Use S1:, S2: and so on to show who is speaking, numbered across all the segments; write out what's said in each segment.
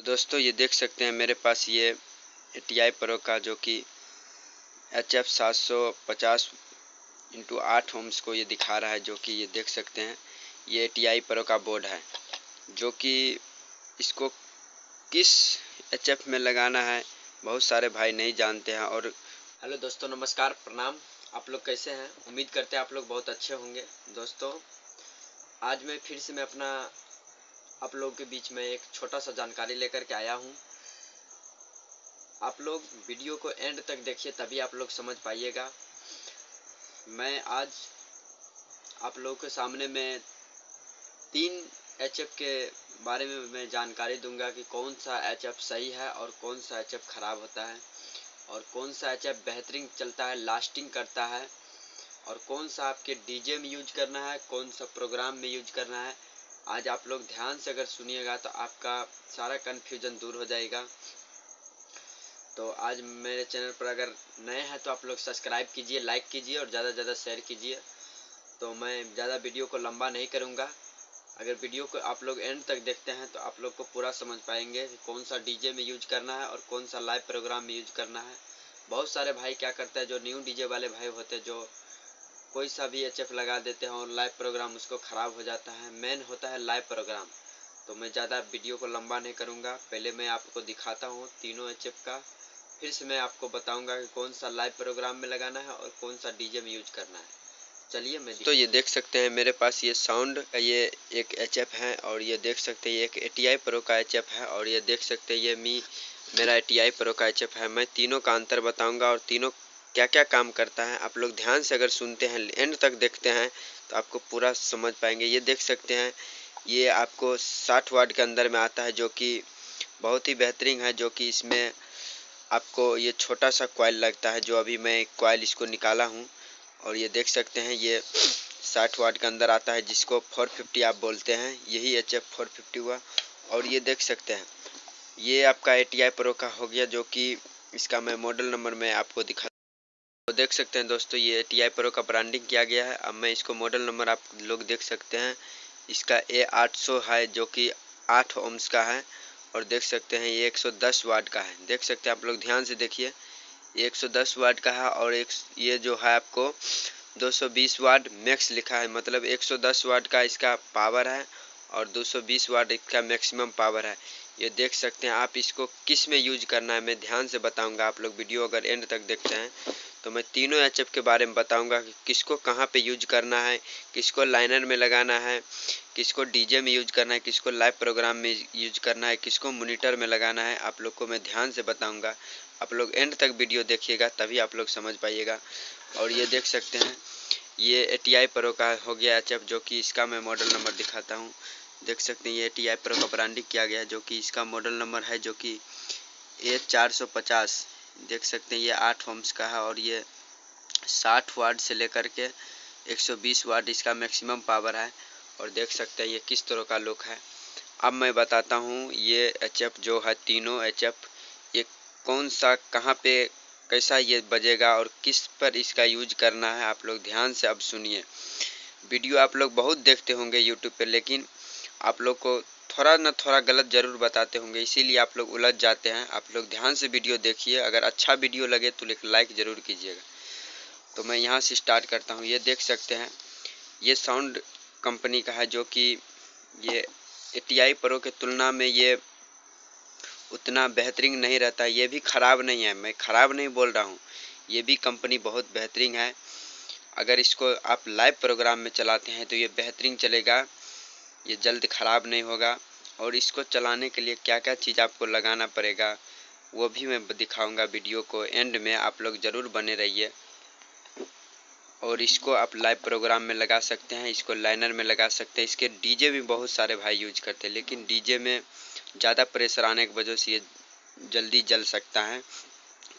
S1: तो दोस्तों, ये देख सकते हैं मेरे पास ये टी आई प्रो का जो कि एच एफ़ सात सौ पचास इंटू आठ होम्स को ये दिखा रहा है, जो कि ये देख सकते हैं, ये टी आई प्रो का बोर्ड है, जो कि इसको किस एच एफ़ में लगाना है, बहुत सारे भाई नहीं जानते हैं, और
S2: हेलो दोस्तों, नमस्कार, प्रणाम, आप लोग कैसे हैं? उम्मीद करते हैं आप लोग बहुत अच्छे होंगे। दोस्तों, आज मैं फिर से मैं अपना आप लोगों के बीच में एक छोटा सा जानकारी लेकर के आया हूँ। आप लोग वीडियो को एंड तक देखिए, तभी आप लोग समझ पाइएगा। मैं आज आप लोगों के सामने में तीन एच के बारे में मैं जानकारी दूँगा कि कौन सा एचएफ सही है और कौन सा एच ख़राब होता है और कौन सा एच बेहतरीन चलता है लास्टिंग करता है और कौन सा आपके डीजे में यूज़ करना है, कौन सा प्रोग्राम में यूज़ करना है आज आप लोग ध्यान से अगर सुनिएगा तो आपका सारा कन्फ्यूज़न दूर हो जाएगा। तो आज मेरे चैनल पर अगर नए हैं तो आप लोग सब्सक्राइब कीजिए लाइक कीजिए और ज़्यादा से ज़्यादा शेयर कीजिए। तो मैं ज़्यादा वीडियो को लंबा नहीं करूँगा। अगर वीडियो को आप लोग एंड तक देखते हैं तो आप लोग को पूरा समझ पाएँगे कि कौन सा डीजे में यूज़ करना है और कौन सा लाइव प्रोग्राम में यूज़ करना है। बहुत सारे भाई क्या करते हैं, जो न्यू डीजे वाले भाई होते हैं, जो कोई सा भी एचएफ लगा देते हैं और लाइव प्रोग्राम उसको ख़राब हो जाता है मेन होता है लाइव प्रोग्राम तो मैं ज़्यादा वीडियो को लंबा नहीं करूँगा। पहले मैं आपको दिखाता हूँ तीनों एचएफ का। फिर से मैं आपको बताऊँगा कि कौन सा लाइव प्रोग्राम में लगाना है और कौन सा डीजे में यूज़ करना है। चलिए मैं
S1: तो ये देख सकते हैं मेरे पास ये साउंड का ये एक एचएफ है और ये देख सकते हैं ये एक ए टी आई प्रो का एचएफ है और ये देख सकते हैं ये मी, मेरा ए टी आई प्रो का एचएफ है। मैं तीनों का अंतर बताऊँगा और तीनों क्या क्या काम करता है, आप लोग ध्यान से अगर सुनते हैं एंड तक देखते हैं तो आपको पूरा समझ पाएँगे। ये देख सकते हैं, ये आपको 60 वाट के अंदर में आता है, जो कि बहुत ही बेहतरीन है, जो कि इसमें आपको ये छोटा सा क्वाइल लगता है, जो अभी मैं क्वाइल इसको निकाला हूँ, और ये देख सकते हैं, ये 60 वाट के अंदर आता है, जिसको 450 आप बोलते हैं, यही एच एफ़ फोर फिफ्टी हुआ, और ये देख सकते हैं। ये आपका ए टी आई प्रो का हो गया, जो कि इसका मैं मॉडल नंबर में आपको दिखा तो देख सकते हैं दोस्तों, ये टी आई प्रो का ब्रांडिंग किया गया है। अब मैं इसको मॉडल नंबर आप लोग देख सकते हैं। इसका ए आठ सौ है, जो कि आठ ओम्स का है। और देख सकते हैं, ये 110 वाट का है। देख सकते हैं आप लोग, ध्यान से देखिए। ये 110 वाट का है और एक, ये जो है आपको 220 वाट मैक्स लिखा है। मतलब 110 वाट का इसका पावर है और 220 वाट इसका मैक्सिमम पावर है। ये देख सकते हैं, आप इसको किसमें यूज़ करना है, मैं ध्यान से बताऊँगा। आप लोग वीडियो अगर एंड तक देखते हैं तो मैं तीनों एच के बारे में बताऊँगा कि किसको कहाँ पे यूज़ करना है, किसको लाइनर में लगाना है, किसको डीजे में यूज़ करना है, किसको लाइव प्रोग्राम में यूज़ करना है, किसको मोनीटर में लगाना है, आप लोग को मैं ध्यान से बताऊँगा। आप लोग एंड तक वीडियो देखिएगा, तभी आप लोग समझ पाइएगा। और ये देख सकते हैं, ये ए टी आई प्रो का हो गया एच जो कि इसका मैं मॉडल नंबर दिखाता हूँ। देख सकते हैं, ये ए टी आई प्रो का ब्रांडिंग किया गया है, जो कि इसका मॉडल नंबर है, जो कि ए चार सौ पचास। देख सकते हैं, ये आठ होम्स का है और ये साठ वाट से लेकर के 120 वाट इसका मैक्सिमम पावर है और देख सकते हैं ये किस तरह का लुक है। अब मैं बताता हूँ ये एच जो है, तीनों एच ये कौन सा, कहाँ पे कैसा ये बजेगा और किस पर इसका यूज़ करना है, आप लोग ध्यान से अब सुनिए। वीडियो आप लोग बहुत देखते होंगे यूट्यूब पे, लेकिन आप लोग को थोड़ा ना थोड़ा गलत ज़रूर बताते होंगे, इसीलिए आप लोग उलझ जाते हैं। आप लोग ध्यान से वीडियो देखिए, अगर अच्छा वीडियो लगे तो एक लाइक ज़रूर कीजिएगा। तो मैं यहाँ से स्टार्ट करता हूँ। ये देख सकते हैं, ये साउंड कंपनी का है जो कि ये ए टी आई प्रो के तुलना में ये उतना बेहतरीन नहीं रहता ये भी ख़राब नहीं है, मैं ख़राब नहीं बोल रहा हूँ। ये भी कंपनी बहुत बेहतरीन है। अगर इसको आप लाइव प्रोग्राम में चलाते हैं तो ये बेहतरीन चलेगा। ये जल्द ख़राब नहीं होगा और इसको चलाने के लिए क्या क्या चीज़ आपको लगाना पड़ेगा, वो भी मैं दिखाऊँगा वीडियो को। एंड में आप लोग ज़रूर बने रहिए। और इसको आप लाइव प्रोग्राम में लगा सकते हैं, इसको लाइनर में लगा सकते हैं। इसके डीजे भी बहुत सारे भाई यूज़ करते हैं, लेकिन डीजे में ज़्यादा प्रेशर आने की वजह से ये जल्दी जल सकता है।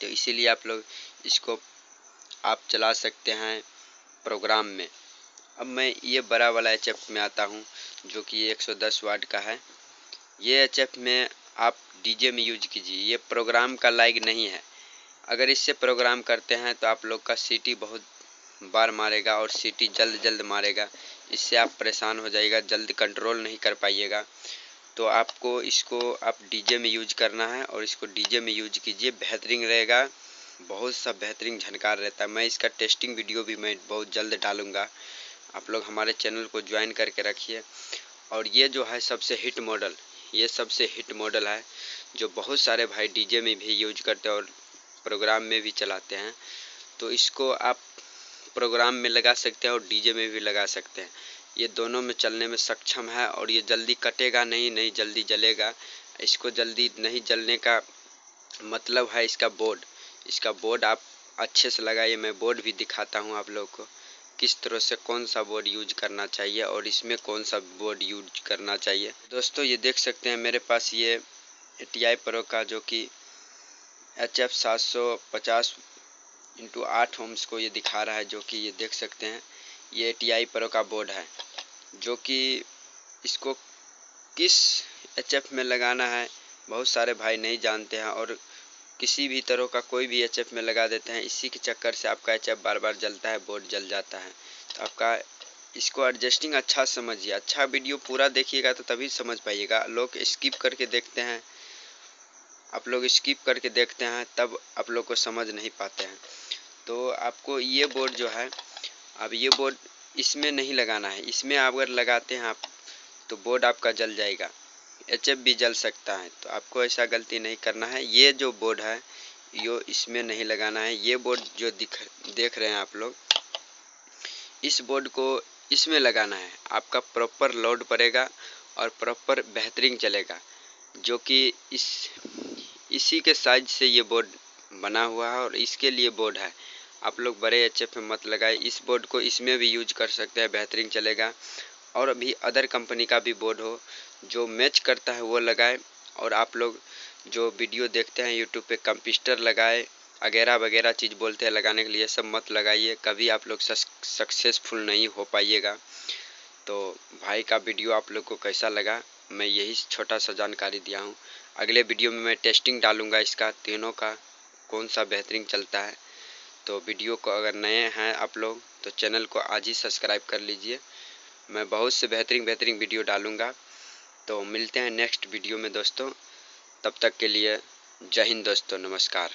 S1: तो इसीलिए आप लोग इसको, आप चला सकते हैं प्रोग्राम में। अब मैं ये बड़ा वाला एचएफ में आता हूँ, जो कि 110 वाट का है। ये एच में आप डीजे में यूज़ कीजिए। ये प्रोग्राम का लाइक नहीं है। अगर इससे प्रोग्राम करते हैं तो आप लोग का सीटी बहुत बार मारेगा और सीटी जल्द जल्द मारेगा। इससे आप परेशान हो जाएगा जल्द कंट्रोल नहीं कर पाइएगा। तो आपको इसको, आप डीजे में यूज़ करना है और इसको डीजे में यूज़ कीजिए। बेहतरीन रहेगा। बहुत सा बेहतरीन झनकार रहता है। मैं इसका टेस्टिंग वीडियो भी मैं बहुत जल्द डालूँगा। आप लोग हमारे चैनल को ज्वाइन करके रखिए। और ये जो है सबसे हिट मॉडल, ये सबसे हिट मॉडल है, जो बहुत सारे भाई डीजे में भी यूज़ करते हैं और प्रोग्राम में भी चलाते हैं। तो इसको आप प्रोग्राम में लगा सकते हैं और डीजे में भी लगा सकते हैं। ये दोनों में चलने में सक्षम है और ये जल्दी कटेगा नहीं नहीं जल्दी जलेगा। इसको जल्दी नहीं जलने का मतलब है इसका बोर्ड। इसका बोर्ड आप अच्छे से लगाइए, मैं बोर्ड भी दिखाता हूँ आप लोग को। किस तरह से कौन सा बोर्ड यूज़ करना चाहिए और इसमें कौन सा बोर्ड यूज़ करना चाहिए। दोस्तों, ये देख सकते हैं, मेरे पास ये टी आई प्रो का जो कि एच एफ़ सात सौ पचास इंटू आठ होम्स को ये दिखा रहा है, जो कि ये देख सकते हैं, ये टी आई प्रो का बोर्ड है, जो कि इसको किस एच एफ़ में लगाना है, बहुत सारे भाई नहीं जानते हैं और किसी भी तरह का कोई भी एच में लगा देते हैं, इसी के चक्कर से आपका एच बार बार जलता है, बोर्ड जल जाता है। तो आपका इसको एडजस्टिंग अच्छा समझिए अच्छा वीडियो पूरा देखिएगा तो तभी समझ पाइएगा। लोग स्किप करके देखते हैं, आप लोग स्किप करके देखते हैं, तब आप लोग को समझ नहीं पाते हैं। तो आपको ये बोर्ड जो है, अब ये बोर्ड इसमें नहीं लगाना है, इसमें अगर लगाते हैं आप तो बोर्ड आपका जल जाएगा। एच भी जल सकता है तो आपको ऐसा गलती नहीं करना है। ये जो बोर्ड है, यो इसमें नहीं लगाना है। ये बोर्ड जो दिख, देख रहे हैं आप लोग, इस बोर्ड को इसमें लगाना है। आपका प्रॉपर लोड पड़ेगा और प्रॉपर बेहतरीन चलेगा, जो कि इस, इसी के साइज़ से ये बोर्ड बना हुआ है और इसके लिए बोर्ड है। आप लोग बड़े एच में मत लगाए। इस बोर्ड को इसमें भी यूज़ कर सकते हैं, बेहतरीन चलेगा। और अभी अदर कंपनी का भी बोर्ड हो, जो मैच करता है वो लगाए। और आप लोग जो वीडियो देखते हैं यूट्यूब पे कंप्यूटर लगाए, वगैरह वगैरह चीज़ बोलते हैं लगाने के लिए, सब मत लगाइए। कभी आप लोग सक्सेसफुल नहीं हो पाइएगा। तो भाई का वीडियो आप लोग को कैसा लगा, मैं यही छोटा सा जानकारी दिया हूँ। अगले वीडियो में मैं टेस्टिंग डालूँगा इसका, तीनों का, कौन सा बेहतरीन चलता है। तो वीडियो को अगर नए हैं आप लोग तो चैनल को आज ही सब्सक्राइब कर लीजिए। मैं बहुत से बेहतरीन बेहतरीन वीडियो डालूँगा। तो मिलते हैं नेक्स्ट वीडियो में दोस्तों। तब तक के लिए जय हिंद दोस्तों, नमस्कार।